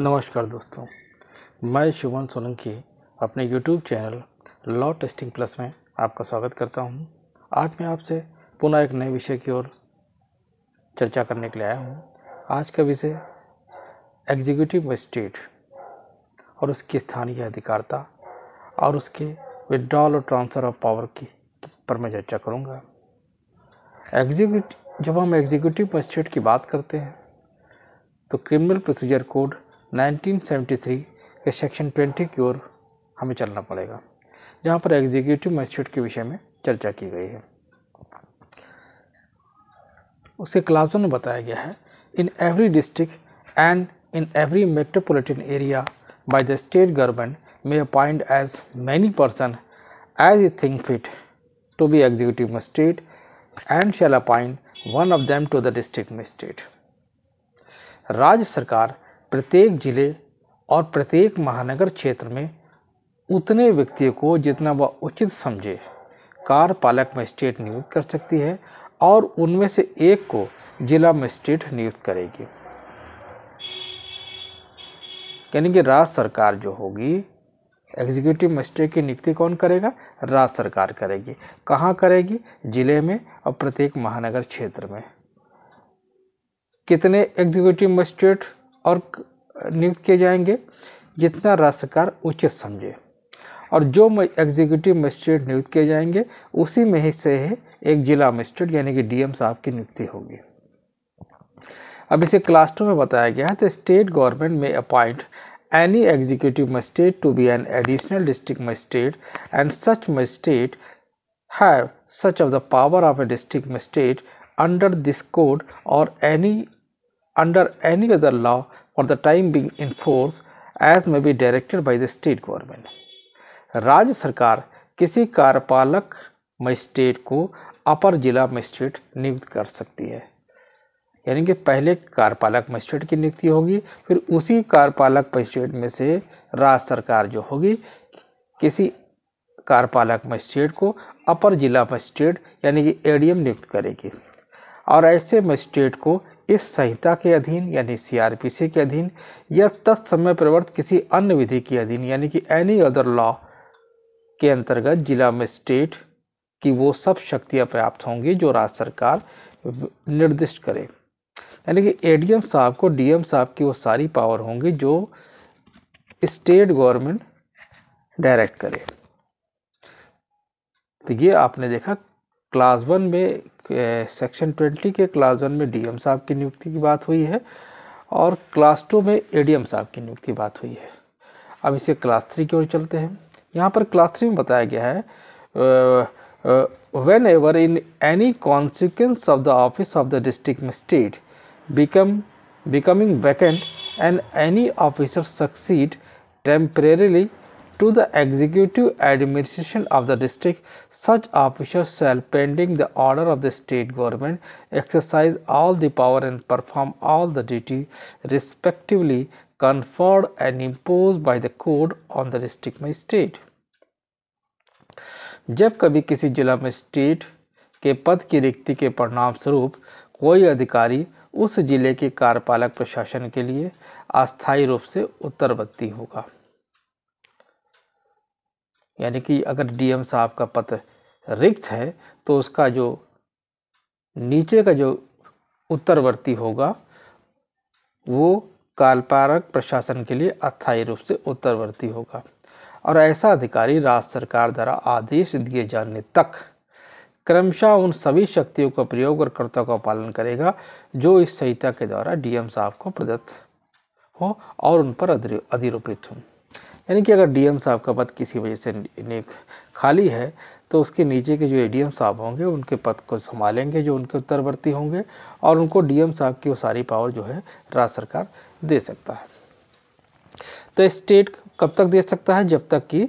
नमस्कार दोस्तों मैं शुभन सोलंकी, अपने YouTube channel law testing plus में आपका स्वागत करता हूँ। आज मैं आपसे पुनः एक नए विषय की ओर चर्चा करने के लिए आया हूँ। आज का विषय एग्जीक्यूटिव मजिस्ट्रेट और उसकी स्थानीय अधिकारता और उसके विड्रॉल और ट्रांसफ़र ऑफ़ पावर की पर मैं चर्चा करूँगा एग्जीक्यूटिव जब हम एग्जीक्यूटिव मजिस्ट्रेट की बात करते हैं तो क्रिमिनल प्रोसीजर कोड 1973 के सेक्शन 20 की ओर हमें चलना पड़ेगा, जहाँ पर एग्जीक्यूटिव मजिस्ट्रेट के विषय में चर्चा की गई है। उसके क्लासों में बताया गया है, in every district and in every metropolitan area by the state government may appoint as many person as he think fit to be executive magistrate and shall appoint one of them to the district magistrate राज्य सरकार प्रत्येक ज़िले और प्रत्येक महानगर क्षेत्र में उतने व्यक्तियों को जितना वह उचित समझे। कार्यपालक मजिस्ट्रेट नियुक्त कर सकती है और उनमें से एक को जिला मजिस्ट्रेट नियुक्त करेगी। यानी कि राज्य सरकार जो होगी एग्जीक्यूटिव मजिस्ट्रेट की नियुक्ति कौन करेगा? राज्य सरकार करेगी। कहाँ करेगी? ज़िले में और प्रत्येक महानगर क्षेत्र में। कितने एग्जीक्यूटिव मजिस्ट्रेट और नियुक्त किए जाएँगे जितना राज्य सरकार उचित समझे। और जो एग्जीक्यूटिव मजिस्ट्रेट नियुक्त किए जाएँगे, उसी में ही से है एक जिला मजिस्ट्रेट यानी कि डीएम साहब की नियुक्ति होगी। अब इसे क्लास टू में बताया गया है तो state government may appoint any executive magistrate to be an additional district magistrate and such magistrate have such of the power of a district magistrate under this code or any under any other law for the time being in force as may be directed by the state government. राज्य सरकार किसी कार्यपालक magistrate को अपर जिला magistrate नियुक्त कर सकती है यानी कि पहले कार्यपालक मजिस्ट्रेट की नियुक्ति होगी फिर उसी कार्यपालक मजिस्ट्रेट में से राज्य सरकार जो होगी किसी कार्यपालक मजिस्ट्रेट को अपर जिला मजिस्ट्रेट यानी कि एडीएम नियुक्त करेगी और ऐसे मजिस्ट्रेट को इस संहिता के अधीन, यानी सीआरपीसी के अधीन, या तत्समय प्रवर्त किसी अन्य विधि के अधीन, यानी कि एनी अदर लॉ के अंतर्गत जिला मजिस्ट्रेट की वो सब शक्तियाँ प्राप्त होंगी जो राज्य सरकार निर्दिष्ट करे। यानी कि एडीएम साहब को डीएम साहब की वो सारी पावर होंगी जो स्टेट गवर्नमेंट डायरेक्ट करे। तो ये आपने देखा क्लास वन में सेक्शन ट्वेंटी के क्लास वन में डीएम साहब की नियुक्ति की बात हुई है और क्लास टू में एडीएम साहब की नियुक्ति की बात हुई है। अब इसे क्लास थ्री की ओर चलते हैं। यहाँ पर क्लास थ्री में बताया गया है whenever in any consequence of the office of the district state become becoming vacant and any officer succeed temporarily to the executive administration of the district, such officers shall pending the order of the state government exercise all the power and perform all the duty respectively conferred and imposed by the code on the district magistrate. जब कभी किसी जिला magistrate के पद की रिक्ति के परिणाम स्वरूप कोई अधिकारी उस ज़िले के कार्यपालक प्रशासन के लिए अस्थायी रूप से उत्तरवर्ती होगा यानी कि अगर डीएम साहब का पद रिक्त है तो उसका जो नीचे का जो उत्तरवर्ती होगा, वो कालपारक प्रशासन के लिए अस्थायी रूप से उत्तरवर्ती होगा। और ऐसा अधिकारी राज्य सरकार द्वारा आदेश दिए जाने तक क्रमशः उन सभी शक्तियों का प्रयोग और कर्तव्य का पालन करेगा, जो इस संहिता के द्वारा डीएम साहब को प्रदत्त हो और उन पर अधिरोपित हों। यानी कि अगर डीएम साहब का पद किसी वजह से खाली है तो उसके नीचे के जो एडीएम साहब होंगे, उनके पद को संभालेंगे, जो उनके उत्तरवर्ती होंगे, और उनको डीएम साहब की वो सारी पावर जो है, राज्य सरकार दे सकता है। तो स्टेट कब तक दे सकता है? जब तक कि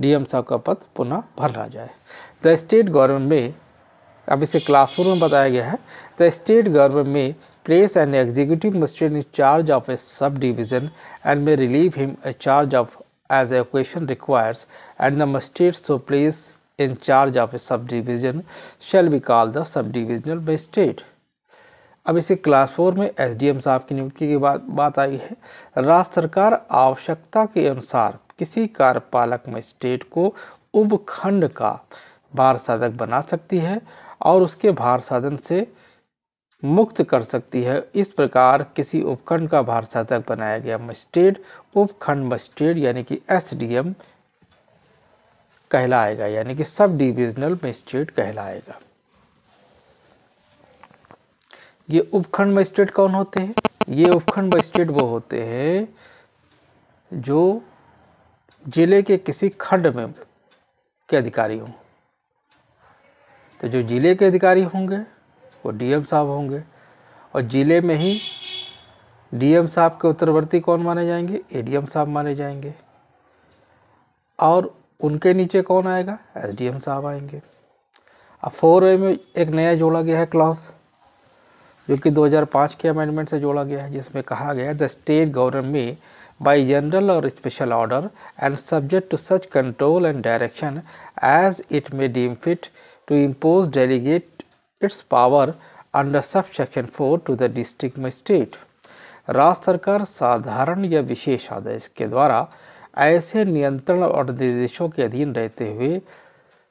डीएम साहब का पद पुनः भर रहा जाए। द स्टेट गवर्नमेंट में अब इसे क्लास फोर में बताया गया है। The state government may place and executive magistrate in charge of a sub division and may relieve him a charge of as occasion requires and the magistrate so place in charge of a sub division shall be call the sub divisional magistrate अब इसे class four में S D M साहब की नियुक्ति की बात बात आई है। राज्य सरकार आवश्यकता के अनुसार किसी कार्यपालक मजिस्ट्रेट को उपखंड का भार साधक बना सकती है और उसके भार साधन से मुक्त कर सकती है। इस प्रकार किसी उपखंड का भार साधक बनाया गया मजिस्ट्रेट उपखंड मजिस्ट्रेट यानी कि एसडीएम कहलाएगा, यानी कि सब डिविजनल मजिस्ट्रेट कहलाएगा। ये उपखंड मजिस्ट्रेट कौन होते हैं? ये उपखंड मजिस्ट्रेट वो होते हैं जो ज़िले के किसी खंड में के अधिकारी हों। तो जो ज़िले के अधिकारी होंगे, वो डीएम साहब होंगे। और ज़िले में ही डीएम साहब के उत्तरवर्ती कौन माने जाएँगे? एडीएम साहब माने जाएँगे। और उनके नीचे कौन आएगा? एसडीएम साहब आएँगे। अब फोर ए में एक नया जोड़ा गया है क्लास, जो कि 2005 के अमेंडमेंट से जोड़ा गया है, जिसमें कहा गया the state government may by general or special order and subject to such control and direction as it may deem fit to impose delegate its power under subsection 4 to the district magistrate. राज्य सरकार साधारण या विशेष आदेश के द्वारा ऐसे नियंत्रण और निर्देशों के अधीन रहते हुए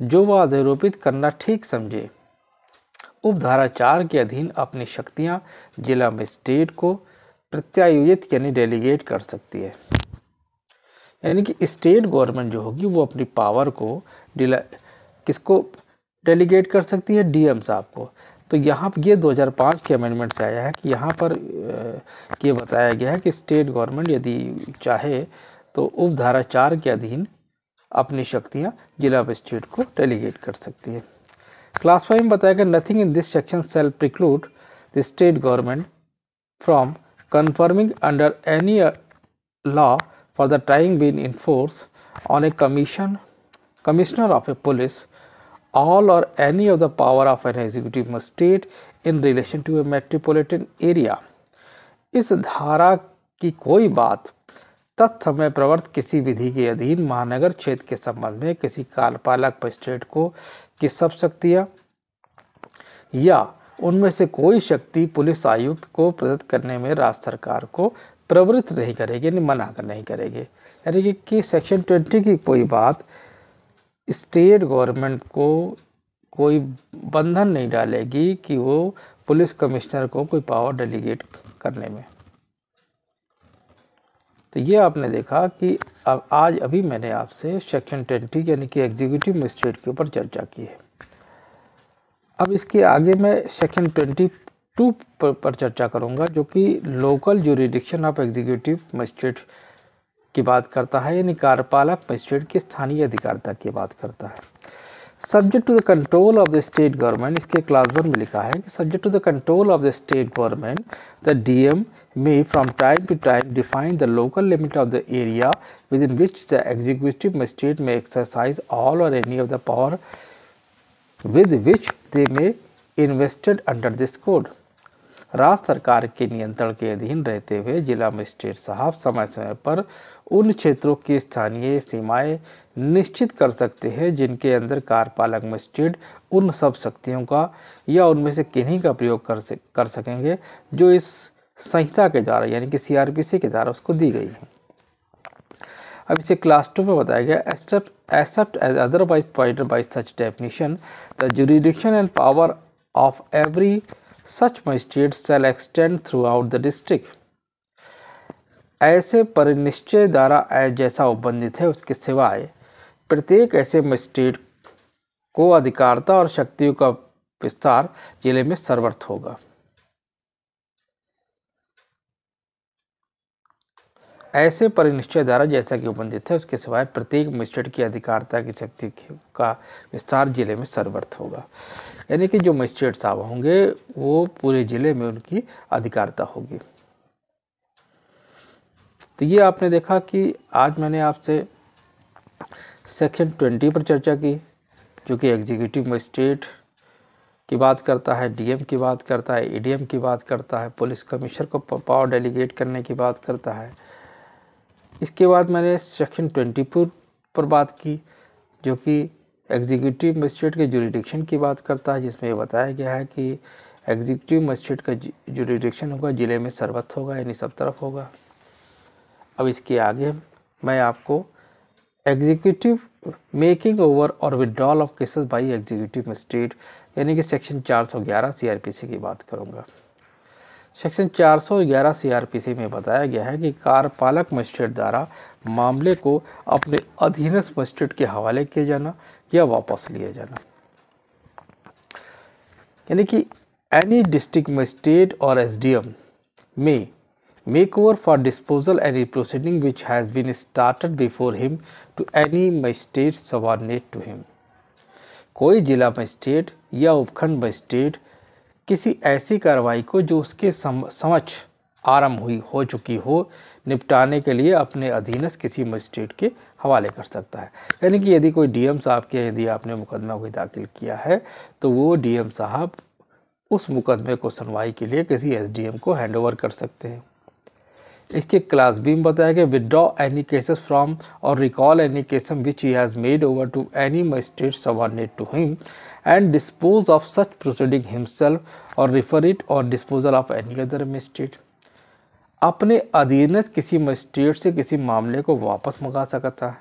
जो वह अधिरोपित करना ठीक समझे उपधारा चार के अधीन अपनी शक्तियाँ जिला मजिस्ट्रेट को प्रत्यायोजित यानी डेलीगेट कर सकती है यानी कि स्टेट गवर्नमेंट जो होगी वो अपनी पावर को डिला किसको डेलीगेट कर सकती है डीएम साहब को। तो यहाँ ये 2005 के अमेंडमेंट से आया है कि यहाँ पर ये बताया गया है कि स्टेट गवर्नमेंट यदि चाहे तो उपधारा चार के अधीन अपनी शक्तियाँ जिला मजिस्ट्रेट को डेलीगेट कर सकती है। क्लास फाइव में बताया गया nothing in this section shall preclude the state government from any uh, law for the time being in force on a commission commissioner of a police all or any of the power of an executive magistrate in relation to a metropolitan area. इस धारा की कोई बात तत्समय प्रवर्त किसी विधि के अधीन महानगर क्षेत्र के संबंध में किसी कार्यपालक मजिस्ट्रेट को की सब शक्तियाँ या उनमें से कोई शक्ति पुलिस आयुक्त को प्रदत्त करने में राज्य सरकार को प्रवृत्त नहीं करेगी, यानी मना कर नहीं करेगी। यानी कि सेक्शन ट्वेंटी की कोई बात स्टेट गवर्नमेंट को कोई बंधन नहीं डालेगी कि वो पुलिस कमिश्नर को कोई पावर डेलीगेट करने में। तो ये आपने देखा कि अब आज अभी मैंने आपसे सेक्शन ट्वेंटी यानी कि एग्जीक्यूटिव मजिस्ट्रेट के ऊपर चर्चा की है। अब इसके आगे मैं सेक्शन ट्वेंटी टू पर चर्चा करूँगा जो कि local jurisdiction of executive magistrate की बात करता है, यानी कार्यपालक मजिस्ट्रेट की स्थानीय अधिकारिता की बात करता है subject to the control of the state government इसके क्लास वन में लिखा है कि subject to the control of the state government the DM may from time to time define the local limit of the area within which the executive magistrate may exercise all or any of the power with which they may invested under this code. राज्य सरकार के नियंत्रण के अधीन रहते हुए जिला magistrate साहब समय समय पर उन क्षेत्रों की स्थानीय सीमाएँ निश्चित कर सकते हैं जिनके अंदर कार्यपालक मजिस्ट्रेट उन सब शक्तियों का या उनमें से किन्हीं का प्रयोग कर सक कर सकेंगे जो इस संहिता के द्वारा, यानी कि सीआरपीसी के द्वारा उसको दी गई है। अब इसे क्लास टू में बताया गया। Except except as otherwise pointed by such definition the jurisdiction and power of every such magistrate shall extend throughout the district ऐसे परिनिश्चय द्वारा जैसा उपबंधित है उसके सिवाय प्रत्येक ऐसे मजिस्ट्रेट को अधिकारता और शक्तियों का विस्तार ज़िले में सर्वर्थ होगा। ऐसे परिनिश्चय द्वारा जैसा कि उपबंधित है, उसके सिवाय प्रत्येक मजिस्ट्रेट की अधिकारता की शक्ति का विस्तार ज़िले में सर्वर्थ होगा। यानी कि जो मजिस्ट्रेट साहब होंगे, वो पूरे ज़िले में उनकी अधिकारता होगी। तो ये आपने देखा कि आज मैंने आपसे सेक्शन ट्वेंटी पर चर्चा की, जो कि एग्जीक्यूटिव मजिस्ट्रेट की बात करता है, डीएम की बात करता है, ईडीएम की बात करता है, पुलिस कमिश्नर को पावर डेलीगेट करने की बात करता है। इसके बाद मैंने सेक्शन ट्वेंटी फोर पर बात की, जो कि एग्जीक्यूटिव मजिस्ट्रेट के जुरिडिक्शन की बात करता है, जिसमें ये बताया गया है कि एग्जीक्यूटिव मजिस्ट्रेट का जुरिडिक्शन होगा, ज़िले में सरबत होगा, यानी सब तरफ़ होगा। अब इसके आगे मैं आपको एग्जीक्यूटिव मेकिंग ओवर और withdrawal of cases by executive magistrate यानी कि सेक्शन 411 सीआरपीसी की बात करूँगा। सेक्शन 411 सीआरपीसी में बताया गया है कि कार्यपालक मजिस्ट्रेट द्वारा मामले को अपने अधीनस्थ मजिस्ट्रेट के हवाले किया जाना या वापस लिया जाना। यानी कि any district magistrate or SDM may make over for disposal any proceeding which has been started before him to any magistrate subordinate to him कोई जिला मजिस्ट्रेट या उपखंड मजिस्ट्रेट किसी ऐसी कार्रवाई को जो उसके सम, समझ आरंभ हुई हो चुकी हो निपटाने के लिए अपने अधीनस्थ किसी मजिस्ट्रेट के हवाले कर सकता है। यानी कि यदि कोई डीएम साहब के यदि आपने मुकदमा कोई दाखिल किया है तो वो डीएम साहब उस मुकदमे को सुनवाई के लिए किसी एसडीएम को हैंडओवर कर सकते हैं। इसके क्लास बी में बताया गया withdraw any cases from or recall any cases which he has made over to any magistrate subordinate to him and dispose of such proceeding himself or refer it or disposal of any other magistrate अपने अधीनस्थ किसी magistrate से किसी मामले को वापस मंगा सकता है।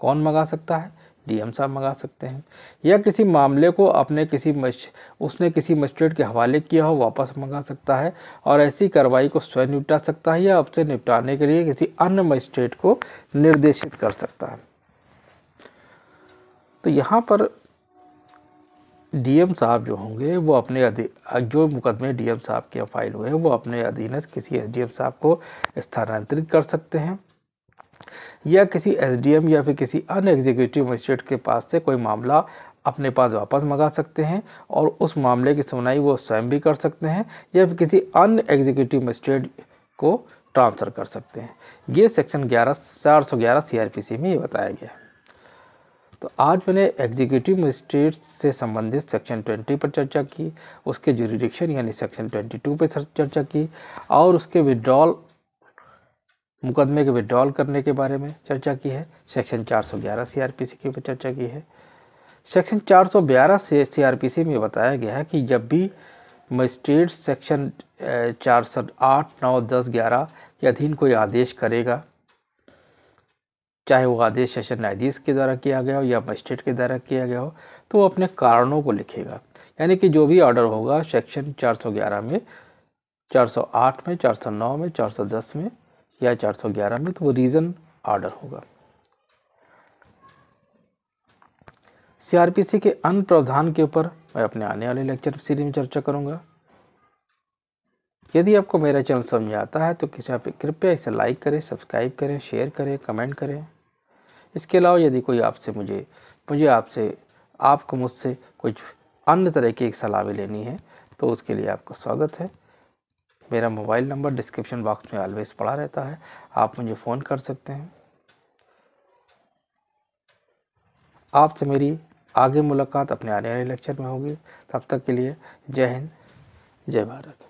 कौन मंगा सकता है? डीएम साहब मंगा सकते हैं। या किसी मामले को अपने किसी मज, उसने किसी मजिस्ट्रेट के हवाले किया हो, वापस मंगा सकता है और ऐसी कार्रवाई को स्वयं निपटा सकता है या आपसे निपटाने के लिए किसी अन्य मजिस्ट्रेट को निर्देशित कर सकता है। तो यहाँ पर डीएम साहब जो होंगे, वो अपने जो मुकदमे डीएम साहब के फ़ाइल हुए हैं, वो अपने अधीनस्थ किसी एसडीएम साहब को स्थानांतरित कर सकते हैं या किसी एसडीएम या फिर किसी अन्य एग्जीक्यूटिव मजिस्ट्रेट के पास से कोई मामला अपने पास वापस मंगा सकते हैं और उस मामले की सुनवाई वो स्वयं भी कर सकते हैं या फिर किसी अन्य एग्जीक्यूटिव मजिस्ट्रेट को ट्रांसफ़र कर सकते हैं। ये सेक्शन ग्यारह, चार सौ ग्यारह सी में ये बताया गया है। तो आज मैंने एग्जीक्यूटिव मजिस्ट्रेट से संबंधित सेक्शन 20 पर चर्चा की, उसके जुरिडिक्शन यानी सेक्शन 22 पर चर्चा की, और उसके विड्रॉल मुकदमे के विड्रॉल करने के बारे में चर्चा की है। सेक्शन 411 सीआरपीसी के ऊपर चर्चा की है। सेक्शन 412 से सीआरपीसी में बताया गया है कि जब भी मजिस्ट्रेट सेक्शन चार सौ आठ नौ दस ग्यारह के अधीन कोई आदेश करेगा चाहे वो आदेश सेशन न्यायाधीश के द्वारा किया गया हो या मजिस्ट्रेट के द्वारा किया गया हो तो वो अपने कारणों को लिखेगा। यानी कि जो भी ऑर्डर होगा सेक्शन 411 में 408 में 409 में 410 में या 411 में तो वो रीज़न ऑर्डर होगा। सीआरपीसी के अन्य प्रावधान के ऊपर मैं अपने आने वाले लेक्चर सीरीज़ में चर्चा करूँगा। यदि आपको मेरा चैनल समझ आता है तो किसी कृपया इसे लाइक करें सब्सक्राइब करें शेयर करें कमेंट करें। इसके अलावा यदि कोई आपसे मुझे मुझे आपसे, आपको मुझसे कुछ अन्य तरह की एक सलाह भी लेनी है तो उसके लिए आपका स्वागत है। मेरा मोबाइल नंबर डिस्क्रिप्शन बॉक्स में ऑलवेज पड़ा रहता है। आप मुझे फ़ोन कर सकते हैं। आपसे मेरी आगे मुलाकात अपने आने वाले लेक्चर में होगी। तब तक के लिए जय हिंद, जय भारत।